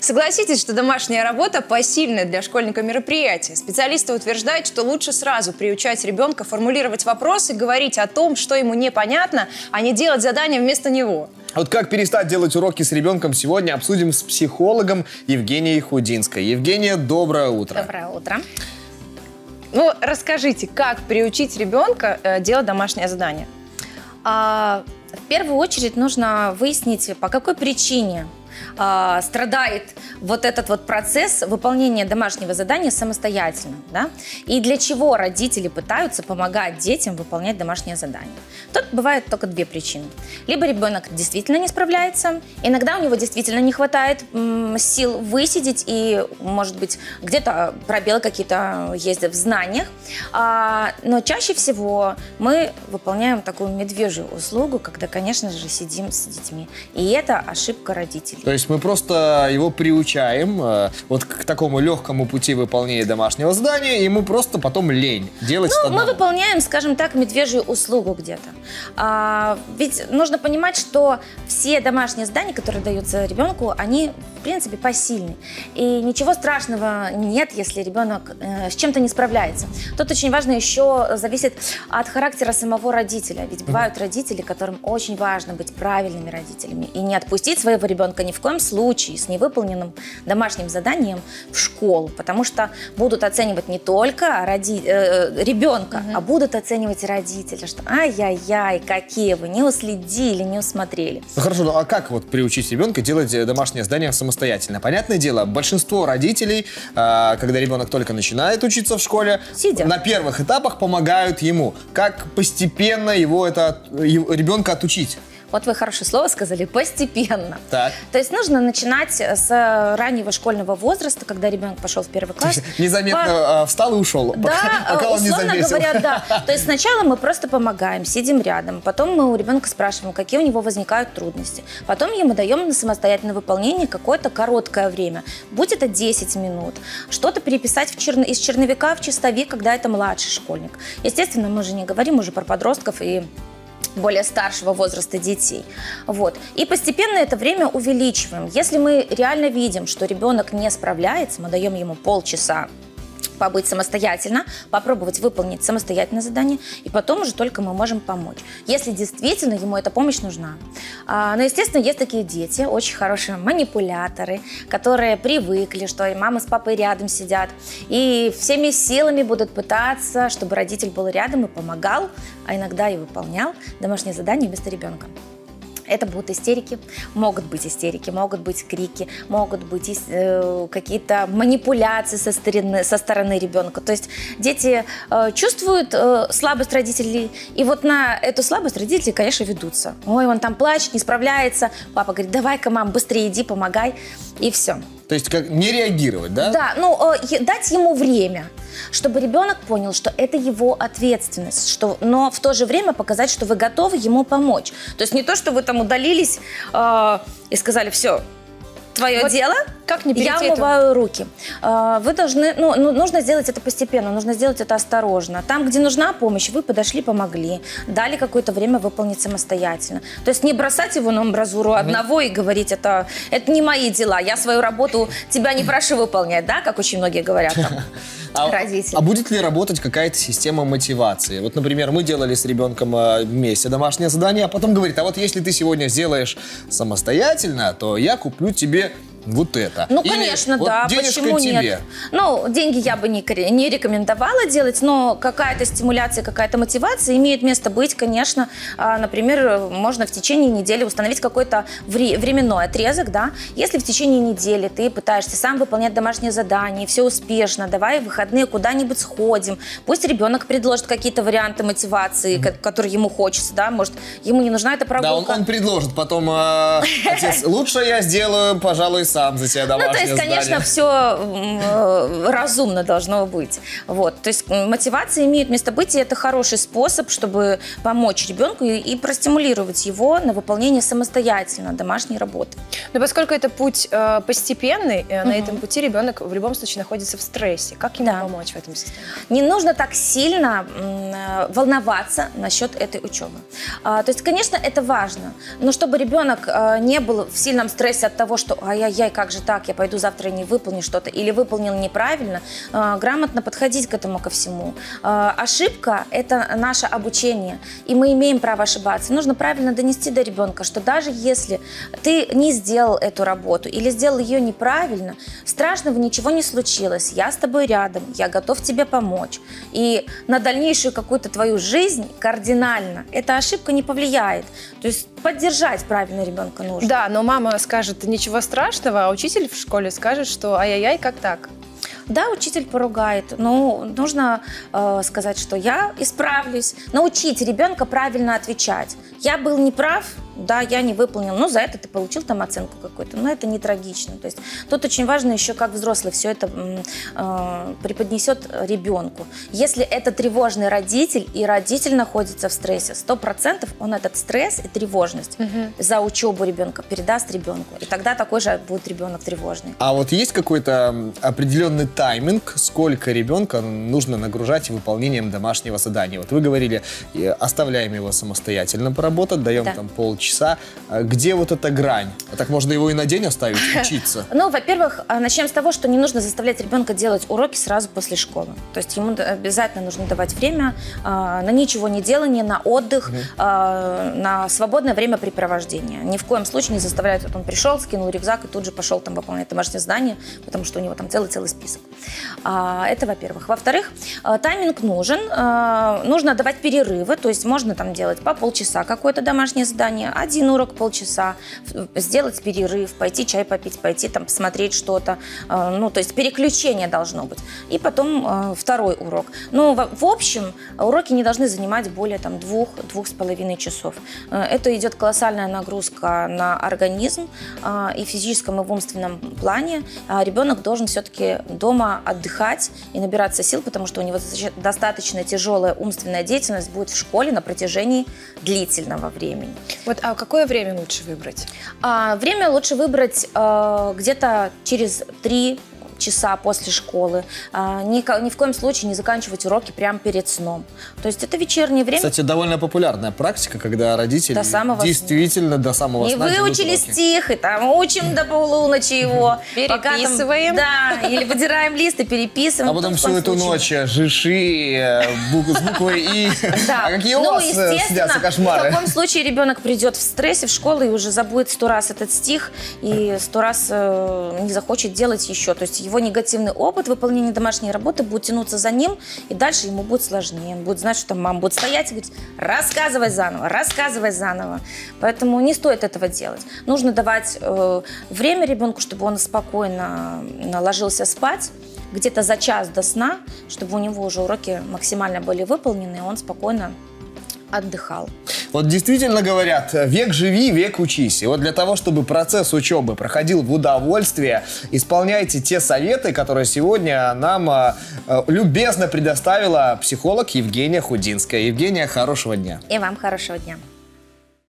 Согласитесь, что домашняя работа посильное для школьника мероприятие. Специалисты утверждают, что лучше сразу приучать ребенка формулировать вопросы, говорить о том, что ему непонятно, а не делать задания вместо него. Вот как перестать делать уроки с ребенком сегодня обсудим с психологом Евгенией Худинской. Евгения, доброе утро. Доброе утро. Ну, расскажите, как приучить ребенка э, делать домашнее задание? А, в первую очередь нужно выяснить, по какой причине а, страдает вот этот вот процесс выполнения домашнего задания самостоятельно, да? И для чего родители пытаются помогать детям выполнять домашнее задание? Тут бывает только две причины. Либо ребенок действительно не справляется, иногда у него действительно не хватает сил высидеть, и, может быть, где-то пробелы какие-то есть в знаниях, а, но чаще всего мы выполняем такую медвежью услугу, когда, конечно же, сидим с детьми. И это ошибка родителей. То есть мы просто его приучаем э, вот к такому легкому пути выполнения домашнего задания, ему просто потом лень делать Ну, мы выполняем, скажем так, медвежью услугу где-то. А, ведь нужно понимать, что все домашние задания, которые даются ребенку, они, в принципе, посильны. И ничего страшного нет, если ребенок э, с чем-то не справляется. Тут очень важно еще зависит от характера самого родителя. Ведь бывают родители, которым очень важно быть правильными родителями и не отпустить своего ребенка ни в коем случае с невыполненным домашним заданием в школу, потому что будут оценивать не только роди- э, ребенка, а будут оценивать и родителя, что ай-яй-яй, какие вы, не уследили, не усмотрели. Ну хорошо, ну а как вот приучить ребенка делать э, домашнее задание самостоятельно? Понятное дело, большинство родителей, э, когда ребенок только начинает учиться в школе, Сидя. на первых этапах помогают ему. Как постепенно его это его- ребенка отучить? Вот вы хорошее слово сказали, постепенно. Так. То есть нужно начинать с раннего школьного возраста, когда ребенок пошел в первый класс. Незаметно э, встал и ушел, Да, пока, пока он не условно заметил. говоря, да. То есть сначала мы просто помогаем, сидим рядом, потом мы у ребенка спрашиваем, какие у него возникают трудности. Потом ему даем на самостоятельное выполнение какое-то короткое время. Будь это 10 минут. Что-то переписать в черно- из черновика в чистовик, когда это младший школьник. Естественно, мы же не говорим уже про подростков и более старшего возраста детей. Вот. И постепенно это время увеличиваем. Если мы реально видим, что ребенок не справляется, мы даем ему полчаса побыть самостоятельно, попробовать выполнить самостоятельное задание, и потом уже только мы можем помочь, если действительно ему эта помощь нужна. А, но, естественно, есть такие дети, очень хорошие манипуляторы, которые привыкли, что и мама с папой рядом сидят, и всеми силами будут пытаться, чтобы родитель был рядом и помогал, а иногда и выполнял домашнее задание вместо ребенка. Это будут истерики, могут быть истерики, могут быть крики, могут быть э, какие-то манипуляции со стороны, со стороны ребенка. То есть дети э, чувствуют э, слабость родителей, и вот на эту слабость родители, конечно, ведутся. Ой, он там плачет, не справляется. Папа говорит, давай-ка, мам, быстрее иди, помогай. И все. То есть как не реагировать, да? Да, ну, э, дать ему время, чтобы ребенок понял, что это его ответственность, что, но в то же время показать, что вы готовы ему помочь. То есть не то, что вы там удалились э, и сказали, все, твое Вот дело, как не я умываю руки. Э, Вы должны, ну, ну, нужно сделать это постепенно, нужно сделать это осторожно. Там, где нужна помощь, вы подошли, помогли, дали какое-то время выполнить самостоятельно. То есть не бросать его на амбразуру одного и говорить, это, это не мои дела, я свою работу тебя не прошу выполнять, да, как очень многие говорят там. А, родители. а будет ли работать какая-то система мотивации? Вот, например, мы делали с ребенком э, вместе домашнее задание, а потом говорит, а вот если ты сегодня сделаешь самостоятельно, то я куплю тебе вот это. Ну, Или конечно, вот да. Почему тебе. нет? Ну, деньги я бы не, не рекомендовала делать, но какая-то стимуляция, какая-то мотивация имеет место быть, конечно. А, Например, можно в течение недели установить какой-то вре- временной отрезок, да. Если в течение недели ты пытаешься сам выполнять домашнее задание, и все успешно, давай в выходные куда-нибудь сходим. Пусть ребенок предложит какие-то варианты мотивации, ко- которые ему хочется, да. Может, ему не нужна эта Да, он, прогулка. он предложит потом, э, отец, лучше я сделаю, пожалуй, сам за тебя Ну, домашнее то есть, конечно, задание». все разумно должно быть. Вот. То есть мотивация имеет место быть, и это хороший способ, чтобы помочь ребенку и, и простимулировать его на выполнение самостоятельно домашней работы. Но поскольку это путь э, постепенный, э, на этом пути ребенок в любом случае находится в стрессе. Как ему Да. помочь в этом состоянии? Не нужно так сильно э, волноваться насчет этой учебы. А, то есть, конечно, это важно, но чтобы ребенок э, не был в сильном стрессе от того, что ай-яй-яй, ай-яй-яй, как же так, я пойду завтра и не выполню что-то, или выполнил неправильно, э, грамотно подходить к этому ко всему. Э, ошибка – это наше обучение, и мы имеем право ошибаться. Нужно правильно донести до ребенка, что даже если ты не сделал эту работу или сделал ее неправильно, страшного ничего не случилось. Я с тобой рядом, я готов тебе помочь. И на дальнейшую какую-то твою жизнь кардинально эта ошибка не повлияет. То есть поддержать правильно ребенка нужно. Да, но мама скажет ничего страшного, а учитель в школе скажет, что ай-яй-яй, как так? Да, учитель поругает, но нужно э, сказать, что я исправлюсь, научить ребенка правильно отвечать. Я был неправ, да, я не выполнил, но за это ты получил там оценку какую-то, но это не трагично. То есть тут очень важно еще, как взрослый все это э, преподнесет ребенку. Если это тревожный родитель, и родитель находится в стрессе, сто процентов он этот стресс и тревожность угу. за учебу ребенка передаст ребенку, и тогда такой же будет ребенок тревожный. А вот есть какой-то определенный тайминг, сколько ребенка нужно нагружать выполнением домашнего задания? Вот вы говорили, оставляем его самостоятельно поработать, даем да. там полчаса часа. А где вот эта грань? А так можно его и на день оставить, учиться? Ну, во-первых, а, начнем с того, что не нужно заставлять ребенка делать уроки сразу после школы. То есть ему обязательно нужно давать время на ничего не делание, на отдых, на свободное времяпрепровождение. Ни в коем случае не заставлять, вот он пришел, скинул рюкзак и тут же пошел там выполнять домашнее задание, потому что у него там целый-целый список. Это, во-первых. Во-вторых, тайминг нужен. Нужно давать перерывы, то есть можно там делать по полчаса какое-то домашнее задание, один урок полчаса, сделать перерыв, пойти чай попить, пойти там посмотреть что-то. Э, ну, то есть переключение должно быть. И потом э, второй урок. Ну, в, общем, уроки не должны занимать более там двух-двух с половиной часов. Э, это идет колоссальная нагрузка на организм и в физическом, и в умственном плане. Ребенок должен все-таки дома отдыхать и набираться сил, потому что у него достаточно тяжелая умственная деятельность будет в школе на протяжении длительного времени. Вот а какое время лучше выбрать? А, время лучше выбрать а, где-то через три часа после школы. А, ни, ни в коем случае не заканчивать уроки прямо перед сном. То есть это вечернее время. Кстати, довольно популярная практика, когда родители до самого действительно сна. до самого не сна Не выучили стих, и там учим до полуночи его. Переписываем. да, или выдираем лист и переписываем. А потом всю эту ночь э, жиши э, с буквой И. Да. А какие у ну, вас э, снятся кошмары? В таком случае ребенок придет в стрессе в школу и уже забудет сто раз этот стих и сто раз не захочет делать еще. То есть его негативный опыт выполнения домашней работы будет тянуться за ним, и дальше ему будет сложнее. Он будет знать, что там мама будет стоять и говорить, рассказывай заново, рассказывай заново. Поэтому не стоит этого делать. Нужно давать э, время ребенку, чтобы он спокойно ложился спать, где-то за час до сна, чтобы у него уже уроки максимально были выполнены, и он спокойно отдыхал. Вот действительно говорят, век живи, век учись. И вот для того, чтобы процесс учебы проходил в удовольствие, исполняйте те советы, которые сегодня нам э, любезно предоставила психолог Евгения Худинская. Евгения, хорошего дня. И вам хорошего дня.